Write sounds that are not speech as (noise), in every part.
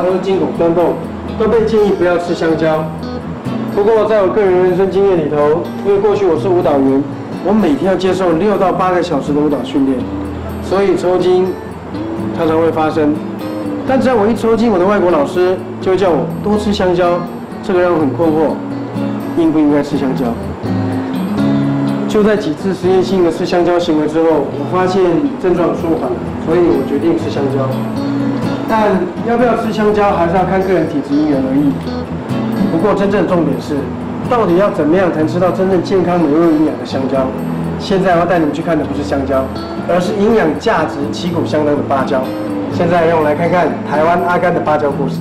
或是筋骨断动，都被建议不要吃香蕉。不过，在我个人人生经验里头，因为过去我是舞蹈员，我每天要接受六到八个小时的舞蹈训练，所以抽筋常常会发生。但只要我一抽筋，我的外国老师就会叫我多吃香蕉，这个让我很困惑，应不应该吃香蕉？就在几次实验性的吃香蕉行为之后，我发现症状舒缓了，所以我决定吃香蕉。但要不要吃香蕉，还是要看个人体质因人而异。不过真正的重点是，到底要怎么样才能吃到真正健康、美味、营养的香蕉？现在我要带你们去看的不是香蕉，而是营养价值旗鼓相当的芭蕉。现在让我来看看台湾阿甘的芭蕉故事。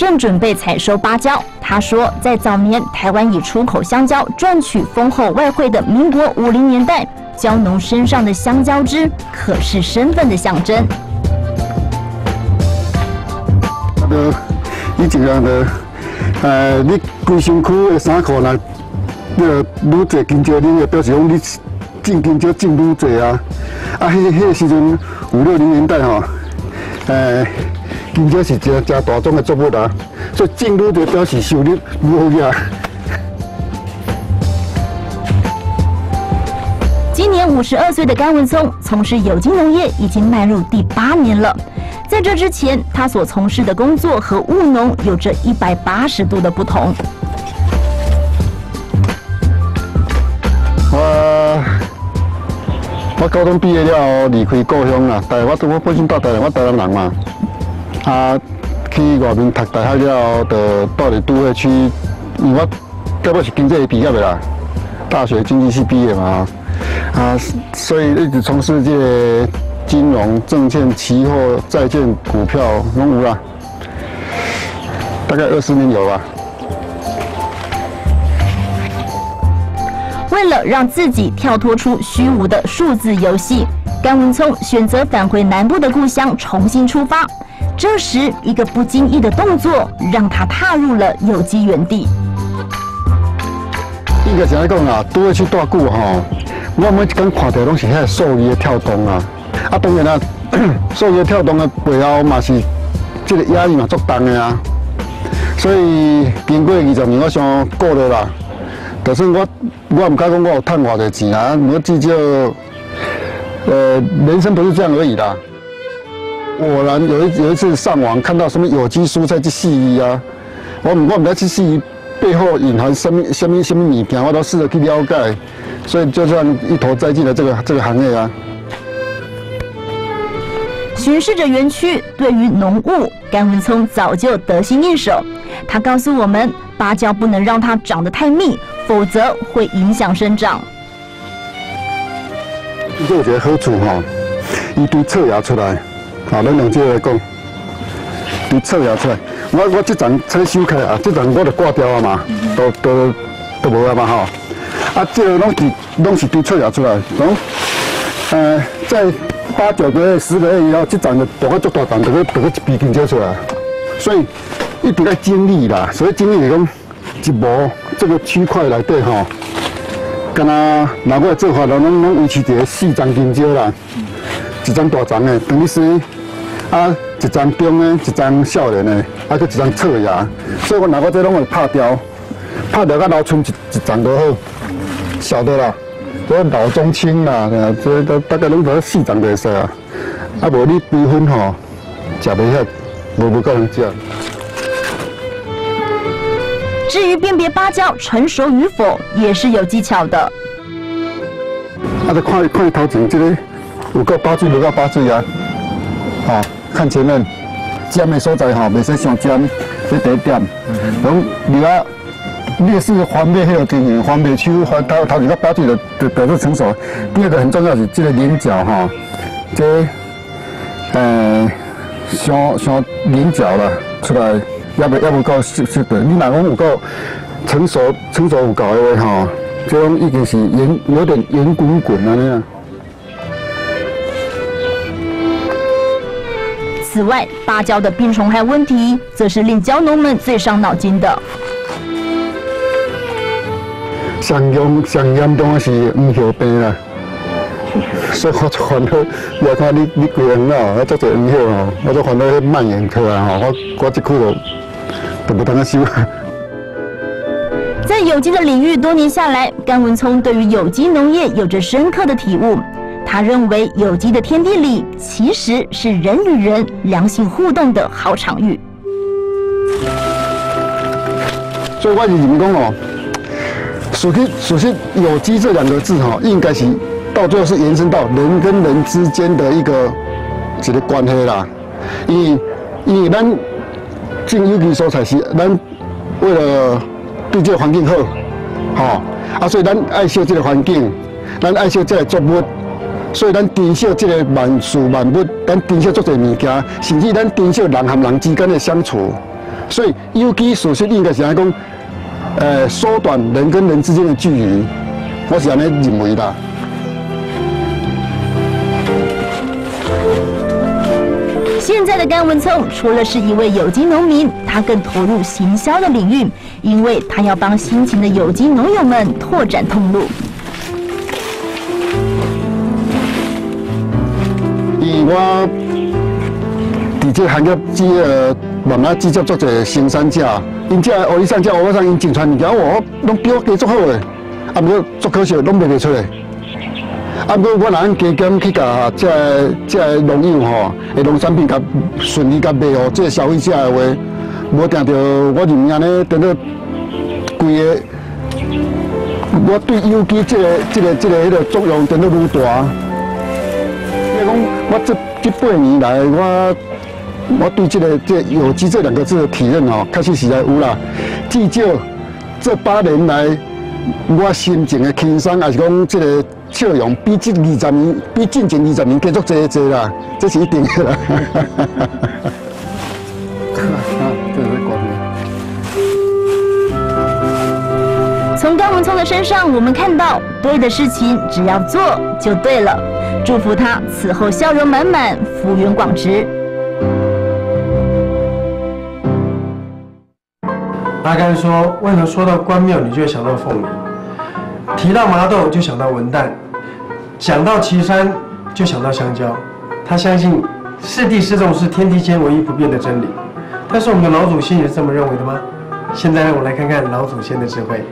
正准备采收芭蕉。他说，在早年台湾以出口香蕉赚取丰厚外汇的民国五零年代，蕉农身上的香蕉汁可是身份的象征。呃，以前的，呃，你规身躯的衫裤啦，那个愈侪香蕉，你就表示讲你种香蕉种愈侪啊。啊，迄迄个时阵五六零年代吼，呃，香蕉是一个真大众的作物啊，所以种愈侪表示收入愈好呀。今年五十二岁的甘文松从事有机农业已经迈入第八年了。在这之前，他所从事的工作和务农有着一百八十度的不同。我我高中毕业了后离开故乡啦，但我我本身到台湾，我台南人嘛，啊去外面读大学了后，就到伫都会区，因为我根本是经济毕业的啦，大学经济系毕业嘛，啊，所以一直从事这金融、证券、期货、债券、股票拢有啦，大概二十年有吧。为了让自己跳脱出虚无的数字游戏，甘文聪选择返回南部的故乡，重新出发。这时，一个不经意的动作让他踏入了有机园地。应该是安尼讲啊，拄要去大久吼，我每一天看到拢是遐数字的跳动啊。啊，当然啊，(clears throat) 数字跳动的背后嘛是这个压力嘛足重的啊。所以经过二十年，我想过了啦。就算我我唔敢讲我有赚偌多钱啊，我至少呃人生不是这样而已啦。偶然有一有一次上网看到什么有机蔬菜去试啊，我我唔知去试背后隐含什么什么什么物件，我都试着去了解，所以就算一头栽进了这个这个行业啊。巡视着园区，对于农务，甘文聪早就得心应手。他告诉我们，芭蕉不能让它长得太密，否则会影响生长。这有一个好处哈，一堆侧芽出来，啊，咱用这个来讲，对侧芽出来。我我这丛才收开啊，这丛我就挂掉啊嘛，都都都无啊嘛吼。啊，这个拢是拢是对侧芽出来，拢呃在八九个月、十个月以后，这丛就大概足大丛，大个大个一批香蕉出来。所以一直在经历啦，所以经历是讲一模这个区块内底吼。敢若若我的做法，拢拢拢维持一个四丛香蕉啦，一丛大丛的，等于生，啊，一丛中的，一丛少年的，啊，佮一丛侧芽，所以我拿过这拢会拍掉，拍掉，甲留剩一一丛都好，晓得啦，这老中青啦，这都大概拢在四丛就会使啊，啊，无你比分吼，食袂遐，无无够人食。至于辨别芭蕉成熟与否，也是有技巧的。啊，就看看头前这个有够包水，无够包水啊！吼，看前面尖的所在吼，袂使上尖，这第一点。咁你啊，劣势方面迄个经验，方面手头头一个八字就就表示成熟。第二个很重要是这个棱角哈，这呃上上棱角了出来。要不要不够适适的？你若讲有够成熟，成熟有够的话吼，这种已经是圆有点圆滚滚啊那样。此此外，芭蕉的病虫害问题，则是令蕉农们最伤脑筋的。上严上严重的是病啦，所以我就烦恼，你看你你啊，做侪黄叶哦，我就烦恼迄蔓延开来吼，我我都都不当个收。在有机的领域多年下来，甘文聪对于有机农业有着深刻的体悟。他认为有机的天地里其实是人与人良性互动的好场域。所以我是认讲哦。首先，首先，有机这两个字哈，应该是到最后是延伸到人跟人之间的一个一个关系啦。因为，因为咱种有机蔬菜是咱为了对这个环境好，吼啊，所以咱爱惜这个环境，咱爱惜这个作物，所以咱珍惜这个万事万物，咱珍惜做这物件，甚至咱珍惜人和人之间的相处。所以，有机首先应该是讲。呃，缩短人跟人之间的距离，我是安尼认为的。现在的甘文聪除了是一位有机农民，他更投入行销的领域，因为他要帮辛勤的有机农友们拓展通路。以我伫这行业只呃慢慢制作做者生产者。因这学里上这学上因种出物件，我拢比我加足好诶，啊，不过足可惜，拢卖袂出来。啊，不过我若加减去甲这这农友吼，诶，农产品甲顺利甲卖哦，这消费者诶话，无定着我认安尼，等到规个，我对有机这个这个这个迄个作用，等到愈大。我这这八年来我。我对这个这有机这两个字的体验哦，确实实在有啦。至少这八年来，我心情的轻松，还是讲这个笑容，比这二十年，比进前二十年继续多多啦，这是一定的啦。(laughs) 从高文聪的身上，我们看到对的事情，只要做就对了。祝福他此后笑容满满，福云广植。阿甘说：“为何说到关庙，你就会想到凤梨；提到麻豆，就想到文旦；想到岐山，就想到香蕉。他相信四地四种是天地间唯一不变的真理。但是我们的老祖先也是这么认为的吗？现在让我来看看老祖先的智慧。”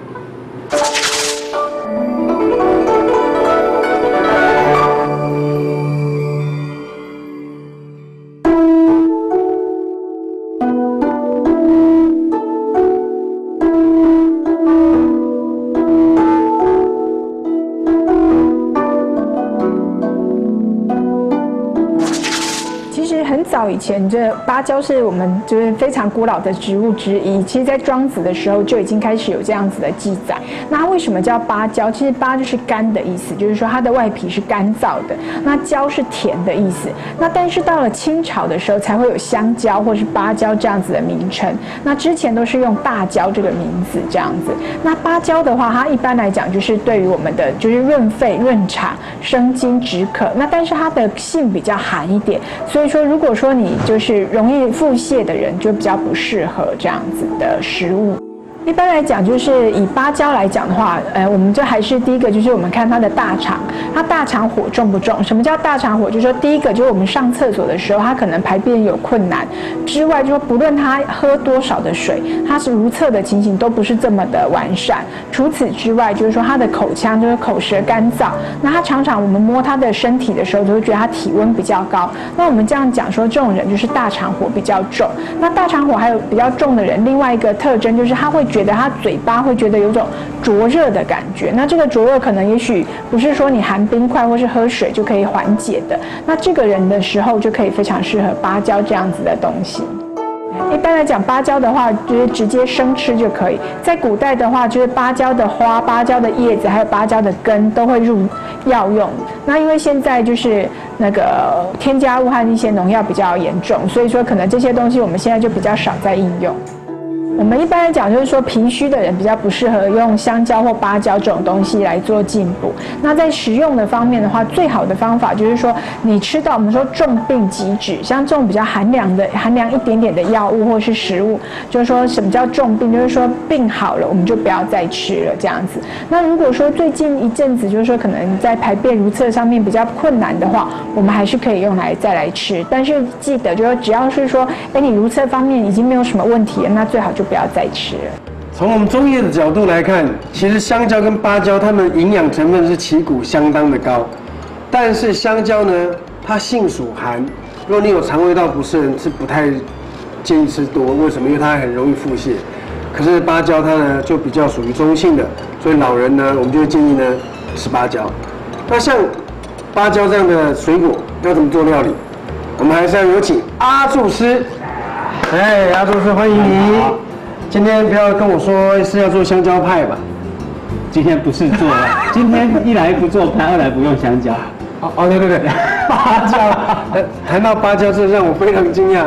以前这芭蕉是我们就是非常古老的植物之一，其实，在庄子的时候就已经开始有这样子的记载。那为什么叫芭蕉？其实芭就是干的意思，就是说它的外皮是干燥的。那蕉是甜的意思。那但是到了清朝的时候，才会有香蕉或是芭蕉这样子的名称。那之前都是用大蕉这个名字这样子。那芭蕉的话，它一般来讲就是对于我们的就是润肺、润肠、生津、止渴。那但是它的性比较寒一点，所以说如果说你就是容容易腹泻的人，就比较不适合这样子的食物。一般来讲，就是以芭蕉来讲的话，呃，我们就还是第一个，就是我们看它的大肠，它大肠火重不重？什么叫大肠火？就是说，第一个就是我们上厕所的时候，它可能排便有困难之外，就说不论它喝多少的水，它是如厕的情形都不是这么的完善。除此之外，就是说它的口腔就是口舌干燥，那它常常我们摸它的身体的时候，就会觉得它体温比较高。那我们这样讲说，这种人就是大肠火比较重。那大肠火还有比较重的人，另外一个特征就是他会觉得他嘴巴会觉得有种灼热的感觉，那这个灼热可能也许不是说你含冰块或是喝水就可以缓解的，那这个人的时候就可以非常适合芭蕉这样子的东西。一般来讲，芭蕉的话就是直接生吃就可以。在古代的话，就是芭蕉的花、芭蕉的叶子还有芭蕉的根都会入药用。那因为现在就是那个添加物和一些农药比较严重，所以说可能这些东西我们现在就比较少在应用。我们一般来讲就是说脾虚的人比较不适合用香蕉或芭蕉这种东西来做进补。那在食用的方面的话，最好的方法就是说你吃到我们说重病急止，像这种比较寒凉的、寒凉一点点的药物或是食物，就是说什么叫重病，就是说病好了我们就不要再吃了这样子。那如果说最近一阵子就是说可能在排便如厕上面比较困难的话，我们还是可以用来再来吃。但是记得就是只要是说，哎，你如厕方面已经没有什么问题，那最好就不要再吃。从我们中医的角度来看，其实香蕉跟芭蕉它们营养成分是旗鼓相当的高，但是香蕉呢，它性属寒，如果你有肠胃道不适是不太建议吃多，为什么？因为它很容易腹泻。可是芭蕉它呢就比较属于中性的，所以老人呢我们就会建议呢吃芭蕉。那像芭蕉这样的水果要怎么做料理？我们还是要有请阿柱师。哎，阿柱师欢迎你。今天不要跟我说是要做香蕉派吧？今天不是做了，(laughs) 今天一来不做派，二来不用香蕉。哦哦，对对对，(laughs) 芭蕉。谈谈到芭蕉，这让我非常惊讶。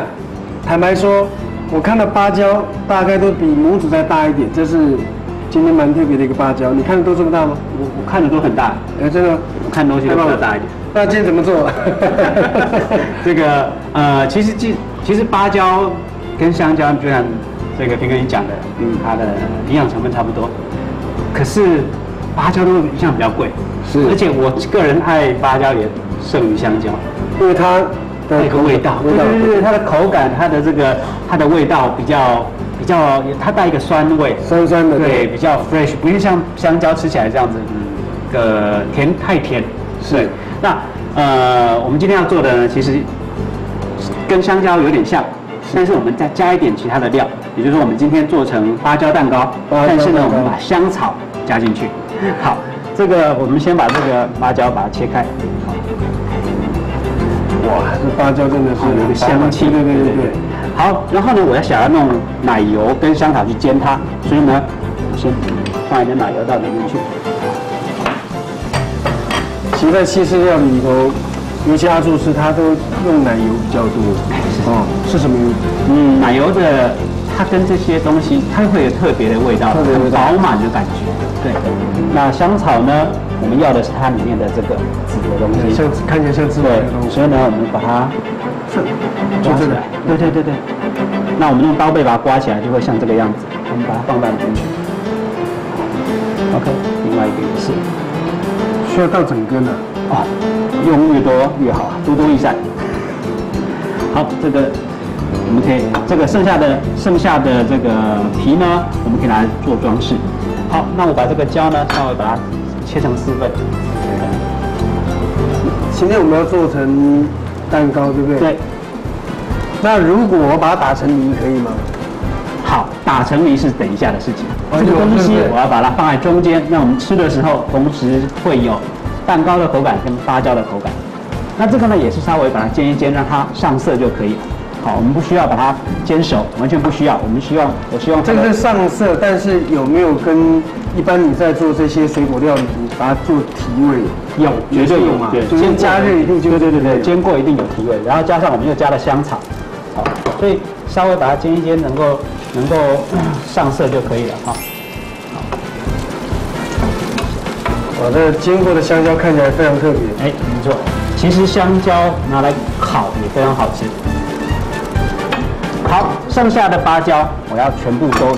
坦白说，我看到芭蕉大概都比拇指再大一点，这是今天蛮特别的一个芭蕉。你看的都这么大吗？我我看的都很大，哎，真的，我看东西都比较大一点。那今天怎么做？(laughs) 这个呃，其实其其实芭蕉跟香蕉，就像这个平哥你讲的，嗯，它的营养成分差不多。可是芭蕉的一向比较贵，是而且我个人爱芭蕉也胜于香蕉，因为它的那个味道，味道对对对，它的口感，它的这个它的味道比较比较，它带一个酸味，酸酸的，对，比较 fresh，不是像香蕉吃起来这样子，嗯，个甜太甜。是。那呃，我们今天要做的呢，其实跟香蕉有点像，但是我们再加一点其他的料，也就是说我们今天做成芭蕉蛋糕，但是呢，我们把香草加进去。好，这个我们先把这个芭蕉把它切开，哇，这芭蕉真的是有一个香气，对对对对。好，然后呢，我要想要弄奶油跟香草去煎它，所以呢，我先放一点奶油到里面去。其实，在西式料理里头，尤其阿柱师他都用奶油比较多。哦，是什么原因？嗯，奶油的它跟这些东西，它会有特别的味道，特别的味道饱满的感觉。对，那香草呢，我们要的是它里面的这个籽的东西。像看起来像芝麻的东，西。所以呢，我们把它刮起来。对对对对。那我们用刀背把它刮起来，就会像这个样子。我们把它放到里面去。OK，另外一个也是。需要到整根的。哦，用越多越好，多多益善。好，这个我们可以，这个剩下的剩下的这个皮呢，我们可以拿来做装饰。好，那我把这个胶呢，稍微把它切成四份。今天我们要做成蛋糕，对不对？对。那如果我把它打成泥，可以吗？好，打成泥是等一下的事情。哦这个东西我要把它放在中间，那我们吃的时候同时会有蛋糕的口感跟芭蕉的口感。那这个呢也是稍微把它煎一煎，让它上色就可以了。好，我们不需要把它煎熟，完全不需要。我们希望，我希望这个是上色，但是有没有跟一般你在做这些水果料理，你把它做提味？有，绝对有嘛对，就是煎过加热一定就对对对对，煎过一定有提味，然后加上我们又加了香草，好，所以稍微把它煎一煎，能够能够嗯上色就可以了哈。哇，这个煎过的香蕉看起来非常特别。哎，没错，其实香蕉拿来烤也非常好吃。好，剩下的芭蕉我要全部都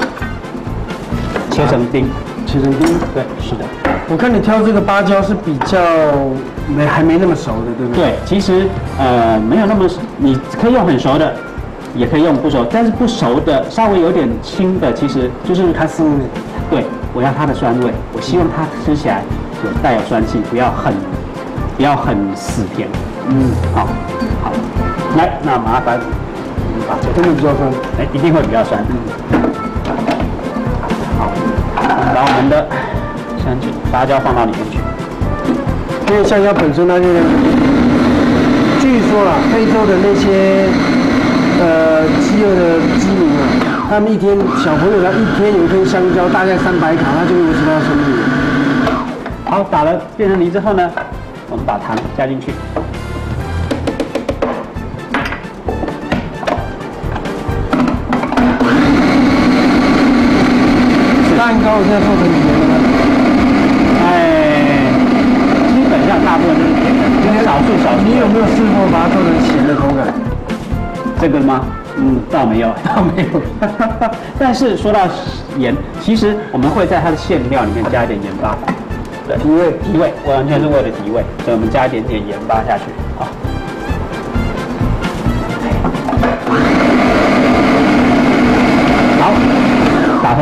切成丁。切成丁。对，是的。我看你挑这个芭蕉是比较没还没那么熟的，对不对？对，其实呃没有那么，你可以用很熟的，也可以用不熟，但是不熟的稍微有点青的，其实就是它是，对我要它的酸味，我希望它吃起来有带有酸气，不要很不要很死甜。嗯，好，好，来，那麻烦真的比较酸。哎，一定会比较酸。嗯好，我们把我们的香蕉芭蕉放到里面去。因为香蕉本身它就是，据说啊，非洲的那些呃饥饿的居民啊，他们一天小朋友他一天有一根香蕉，大概三百卡，他就维持他的生命。好，打了变成泥之后呢，我们把糖加进去。蛋糕现在做成甜的吗？哎，基本上大部分都是甜的，就是少数少数。你有没有试过把它做成咸的口感？(laughs) 这个吗？嗯，倒没有，倒没有。但是说到盐，其实我们会在它的馅料里面加一点盐巴，对，提味。提味，完全是为了提味，所以我们加一点点盐巴下去。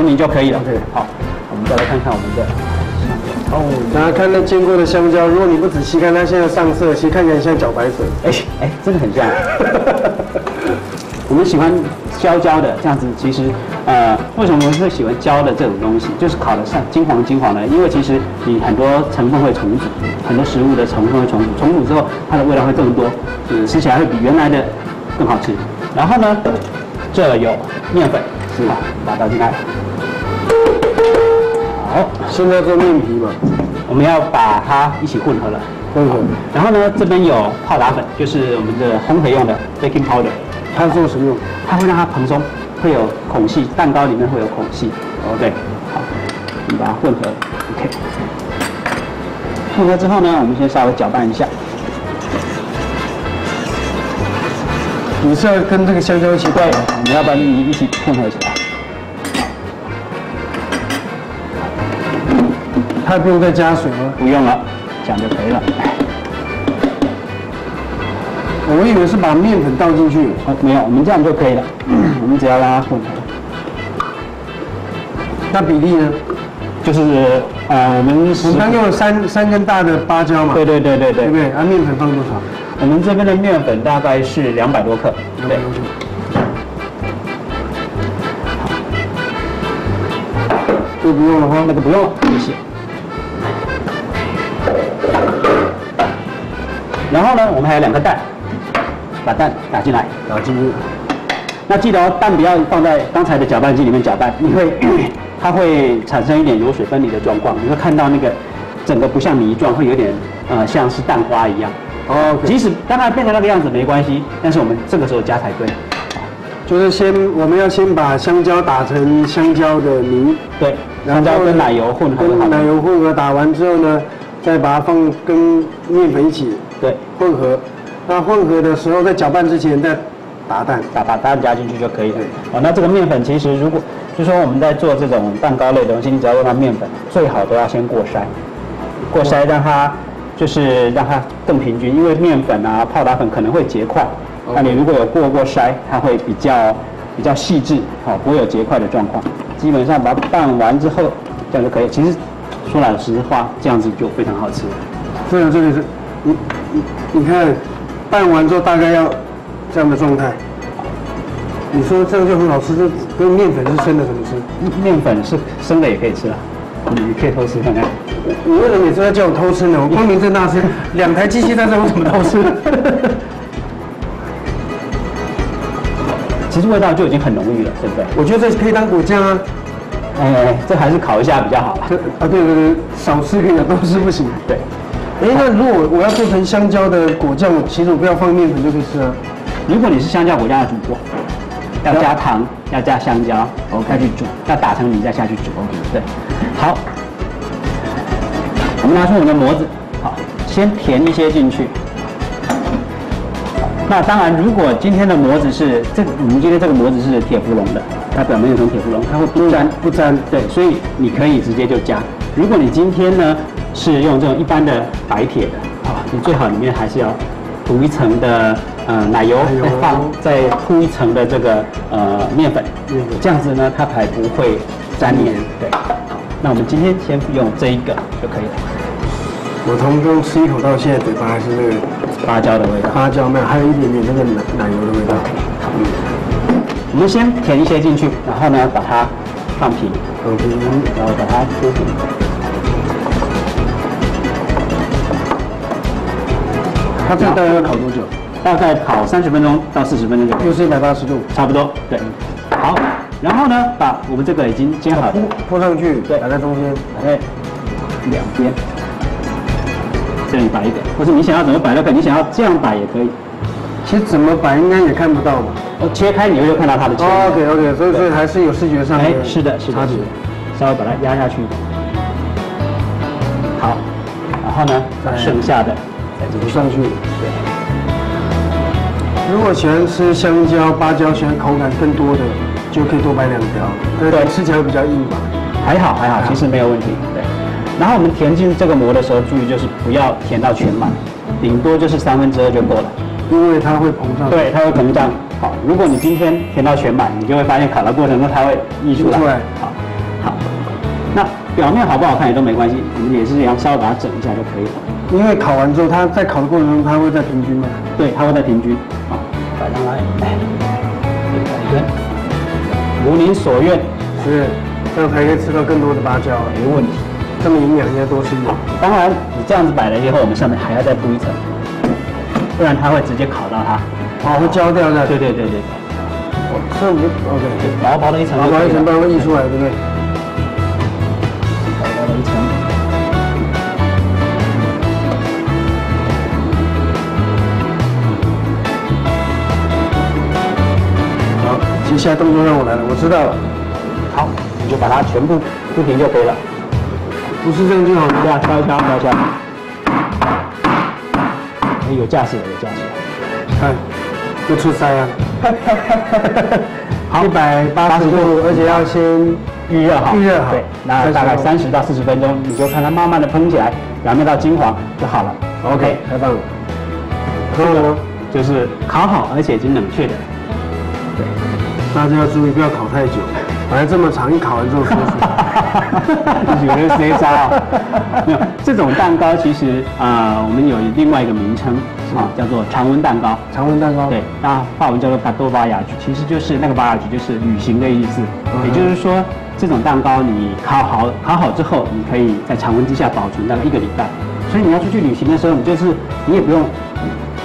打成泥就可以了。对好，我们再来看看我们的哦，大家看那煎过的香蕉，如果你不仔细看，它现在上色，其实看起来像茭白笋。哎哎，真的很像。我们喜欢焦焦的这样子，其实呃，为什么我们会喜欢焦的这种东西？就是烤的上金黄金黄的，因为其实你很多成分会重组，很多食物的成分会重组，重组之后它的味道会更多，嗯，吃起来会比原来的更好吃。然后呢，这有面粉，是吧，把它倒进来。好，现在做面皮嘛，我们要把它一起混合了。混合。然后呢，这边有泡打粉，就是我们的烘焙用的 baking powder，它做什么用？它会让它蓬松，会有孔隙，蛋糕里面会有孔隙。哦，对，好，我们把它混合，OK。混合之后呢，我们先稍微搅拌一下。你是要跟这个香蕉一起对，我们要把你一起混合起来。它不用再加水吗？不用了，这样就可以了。我以为是把面粉倒进去。哦，没有，我们这样就可以了。我们只要让它混合，那比例呢？就是呃，我们我们刚用了三三根大的芭蕉嘛，对对对对对对不，对？啊，面粉放多少？我们这边的面粉大概是两百多克，对。就不用了哈，那个不用了，谢谢。然后呢，我们还有两个蛋，把蛋打进来。然后进去。那记得哦，蛋不要放在刚才的搅拌机里面搅拌，你会它会产生一点油水分离的状况，你会看到那个整个不像泥状，会有点呃像是蛋花一样。哦，即使当它变成那个样子没关系，但是我们这个时候加才对。就是先我们要先把香蕉打成香蕉的泥，对，然后跟奶油混合奶油混合打完之后呢，再把它放跟面粉一起对，混合。那混合的时候，在搅拌之前再打蛋。打把蛋加进去就可以了。哦，那这个面粉其实如果就说我们在做这种蛋糕类的东西，你只要用到面粉，最好都要先过筛，过筛让它就是让它更平均，因为面粉啊泡打粉可能会结块，那你如果有过过筛，它会比较比较细致，好、不会有结块的状况。基本上把它拌完之后，这样就可以。其实说老实话，这样子就非常好吃了。这个这个是，你你你看，拌完之后大概要这样的状态。你说这样就很好吃，这跟面粉是生的怎么吃？面粉是生的也可以吃啊，你你可以偷吃看看。你为什么每次要叫我偷吃呢？我光明正大吃，两台机器在这，我怎么偷吃？其实味道就已经很浓郁了，对不对？我觉得这可以当果酱啊。哎，这还是烤一下比较好啊，对对对，少吃可以的，多吃不行。对，哎，那如果我要做成香蕉的果酱，其实我不要放面粉就可以吃啊。如果你是香蕉果酱要煮过，要加糖，要加香蕉，我再去煮，要打成泥再下去煮，OK，。对，好，我们拿出我们的模子，好，先填一些进去。那当然，如果今天的模子是这个，我们今天这个模子是铁氟龙的，它表面有层铁氟龙，它会不粘。不粘。对，所以你可以直接就加。如果你今天呢是用这种一般的白铁的，啊，你最好里面还是要涂一层的呃奶油，奶油。再放再铺一层的这个呃面粉，面粉。这样子呢它才不会粘黏。对，好，那我们今天先用这一个就可以了，我从中吃一口到现在，嘴巴还是那个芭蕉的味道。芭蕉，没有，还有一点点那个奶奶油的味道。我们先填一些进去，然后呢把它放平，放平，然后把它铺平。它这个大概要烤多久？大概烤三十分钟到四十分钟就可以又是一百八十度，差不多。对，好，然后呢，把我们这个已经煎好的铺铺上去，对摆在中间。摆在两边，这里摆一个，或是你想要怎么摆都可以，你想要这样摆也可以。其实怎么摆应该也看不到吧我切开你会就看到它的切。？OK OK，所以所以还是有视觉上的哎，是的，是的，是的。稍微把它压下去。好，然后呢，把剩下的再继续补上去。如果喜欢吃香蕉、芭蕉，喜欢口感更多的，就可以多摆两条，对，对吃起来会比较硬吧。还好还好，其实没有问题。对，然后我们填进这个膜的时候，注意就是不要填到全满，顶多就是三分之二就够了。因为它会膨胀。对，它会膨胀。好，如果你今天填到全满，你就会发现烤的过程中它会溢出来。溢出来好，好。那表面好不好看也都没关系，我们也是一样，稍微把它整一下就可以了。因为烤完之后，它在烤的过程中，它会再平均嘛。对，它会再平均。好，摆上来，哎，摆一根，如您所愿，是，这样才可以吃到更多的芭蕉。没问题。这么营养，应该多吃一点。当然，你这样子摆了以后，我们上面还要再铺一层，不然它会直接烤到它。哦，会焦掉的。对对对对，所以我们 OK，薄薄的一层就薄薄一层不然会溢出来，对不对？薄薄的一层。好，接下来动作让我来了，我知道了。好，你就把它全部铺平就可以了。不是这样就好了。对啊，敲一敲，敲一敲。哎，有架势了，有架势了。看，又出塞啊。(laughs) 好一百八十度，而且要先预热好，预热好对，那大概三十到四十分钟，你就看它慢慢的蓬起来，表面到金黄就好了。OK，太棒了。这个呢，就是烤好而且已经冷却的。大家要注意，不要烤太久，反正这么长，一烤完之后舒服。(laughs) (laughs) 有人谁招啊？没有，这种蛋糕其实啊、呃我们有另外一个名称啊，叫做常温蛋糕。常温蛋糕。对，那法文叫做 voyage，其实就是那个 voyage 就是旅行的意思。嗯也就是说，这种蛋糕你烤好烤好之后，你可以在常温之下保存大概一个礼拜。所以你要出去旅行的时候，你就是你也不用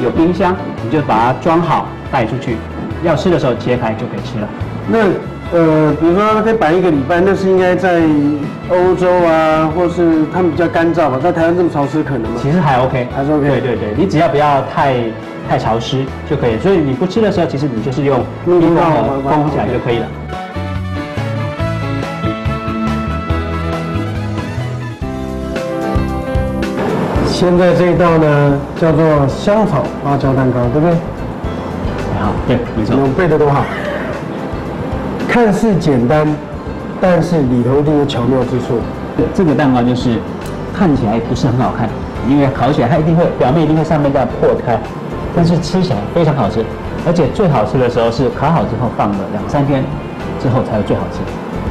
有冰箱，你就把它装好带出去，要吃的时候切开就可以吃了。那呃，比如说可以摆一个礼拜，那是应该在欧洲啊，或是他们比较干燥吧？在台湾这么潮湿，可能吗？其实还 OK，还是 OK 对对对，你只要不要太太潮湿就可以。所以你不吃的时候，其实你就是用密封封起来就可以了。现在这一道呢，叫做香草芭蕉蛋糕，对不对？好，对，没错我。们背的都好。看似简单，但是里头一定有巧妙之处。这个蛋糕就是看起来不是很好看，因为烤起来它一定会表面一定会上面这样破开，但是吃起来非常好吃，而且最好吃的时候是烤好之后放了两三天之后才有最好吃。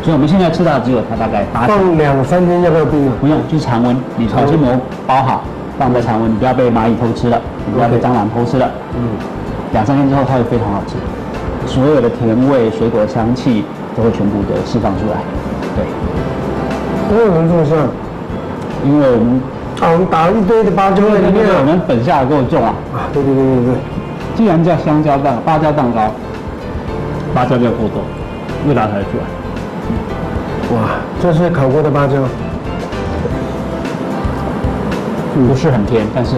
所以我们现在吃到只有它大概八成，放两三天要不要冰啊？不用，就是常温，你烤筋膜包好，放在常温，你不要被蚂蚁偷吃了，你不要被蟑螂偷吃了。嗯，两三天之后它会非常好吃，所有的甜味、水果香气都会全部的释放出来。对，为什么这么像？因为我们啊，我们打了一堆的芭蕉在里面我啊。们粉下的够重啊。啊，对对对对对。既然叫香蕉蛋芭蕉蛋糕，芭蕉就要够多，味道才会出来。哇，这是烤过的芭蕉。不是很甜，但是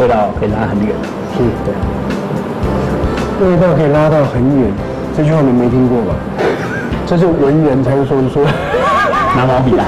味道可以拉很远。是，对。味道可以拉到很远，这句话你没听过吧？这是文人才会说的。拿毛笔来。